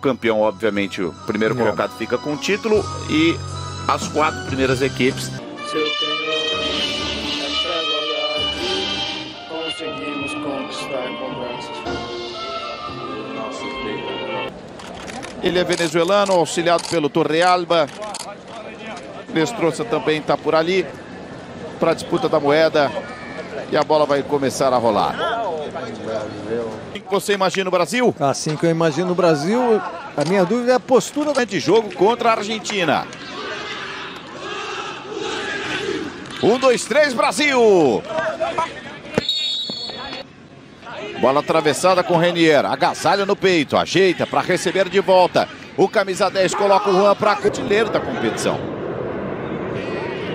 campeão, obviamente, o primeiro É. colocado fica com o título e as quatro primeiras equipes. Se eu tenho essa igualdade, conseguimos conquistar com braços. Ele é venezuelano, auxiliado pelo Torrealba. Lestroça também está por ali para a disputa da moeda e a bola vai começar a rolar. Que você imagina o Brasil? Assim que eu imagino o Brasil, a minha dúvida é a postura da... de jogo contra a Argentina. Um, dois, três, Brasil! Bola atravessada com Renier. Agasalha no peito, ajeita para receber de volta. O camisa 10 coloca o Juan para artilheiro da competição.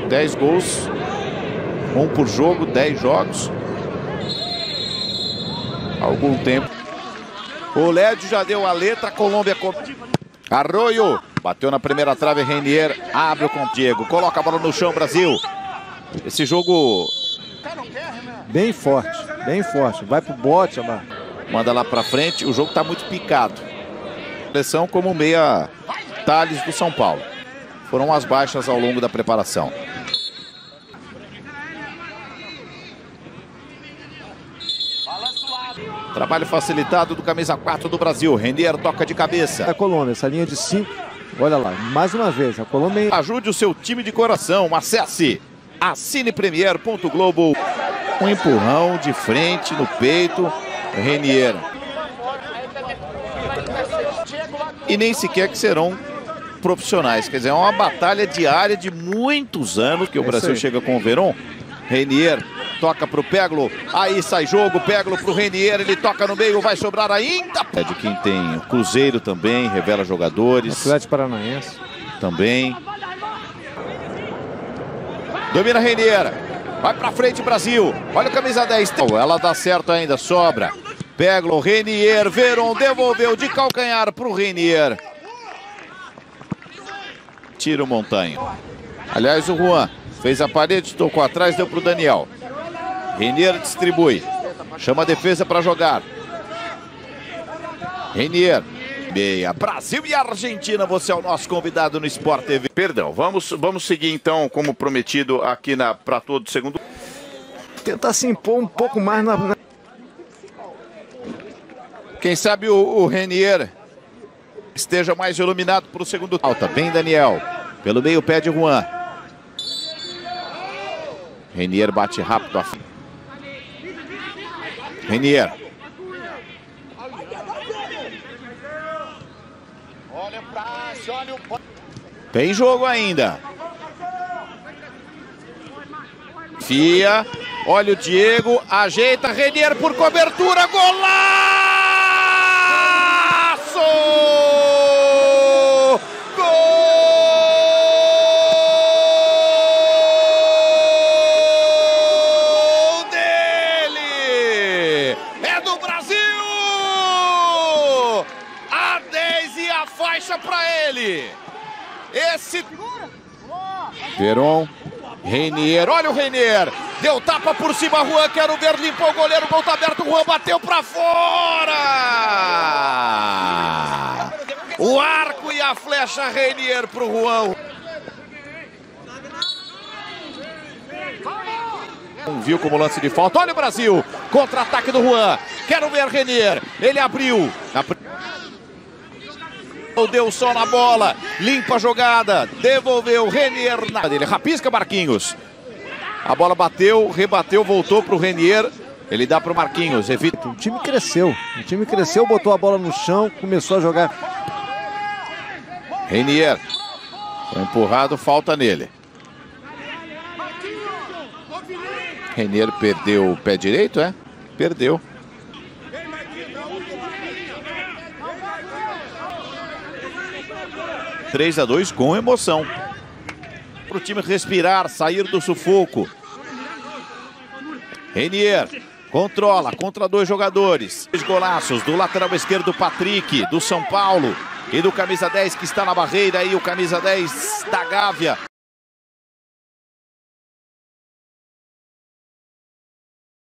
10 gols, um por jogo, 10 jogos. Algum tempo. O Lédio já deu a letra, a Colômbia. Arroio, bateu na primeira trave, Renier abre com Diego, coloca a bola no chão, Brasil. Esse jogo Bem forte, bem forte. Vai pro bote, Amar. manda lá pra frente, o jogo tá muito picado. Seleção como meia Thales do São Paulo. Foram as baixas ao longo da preparação. Trabalho facilitado do camisa 4 do Brasil. Renier toca de cabeça. A Colômbia, essa linha de 5. Olha lá, mais uma vez, a Colômbia... Ajude o seu time de coração. Acesse assinepremier.globo. Um empurrão de frente no peito. Renier. E nem sequer que serão profissionais. Quer dizer, é uma batalha diária de muitos anos que o É Brasil chega com o Verón. Renier toca pro Peglo. Aí sai jogo. Peglo pro Renier. Ele toca no meio. Vai sobrar ainda. É de quem tem o Cruzeiro também. Revela jogadores Atlético Paranaense. também. Domina Reinier. Vai pra frente, Brasil. Olha o camisa 10. Ela dá certo ainda, sobra. Peglo, Renier, Veron devolveu de calcanhar pro Renier. Tira o Montanho. Aliás, o Juan fez a parede, tocou atrás, deu pro Daniel. Renier distribui. Chama a defesa para jogar. Renier. Meia. Brasil e Argentina, você é o nosso convidado no Sport TV. Perdão, vamos, vamos seguir então, como prometido, aqui na para todo segundo. Tentar se impor um pouco mais na... na- Quem sabe o, o Renier esteja mais iluminado para o segundo. Alta, bem Daniel. Pelo meio pé de Juan. Renier bate rápido. a- Renier. Tem jogo ainda. Fia. Olha o Diego. Ajeita. Renier por cobertura. Golaço! A faixa para ele. Esse Veron, Renier, olha o Renier, deu tapa por cima, Juan, quero ver, limpou o goleiro, gol tá aberto, Juan bateu pra fora! O arco e a flecha, Renier pro Juan. Viu como lance de falta, olha o Brasil, contra-ataque do Juan, quero ver Renier, ele abriu, Deu só na bola, limpa a jogada, devolveu Renier na dele, rapisca Marquinhos. A bola bateu, rebateu, voltou pro Renier. Ele dá pro Marquinhos, evita. O time cresceu. O time cresceu, botou a bola no chão, começou a jogar. Renier. Foi empurrado, falta nele. Renier perdeu o pé direito, é? Perdeu. Três a 2 com emoção. Para o time respirar, sair do sufoco. Renier controla contra dois jogadores. Dois golaços do lateral esquerdo Patrick, do São Paulo. E do camisa 10 que está na barreira e o camisa 10 da Gávea.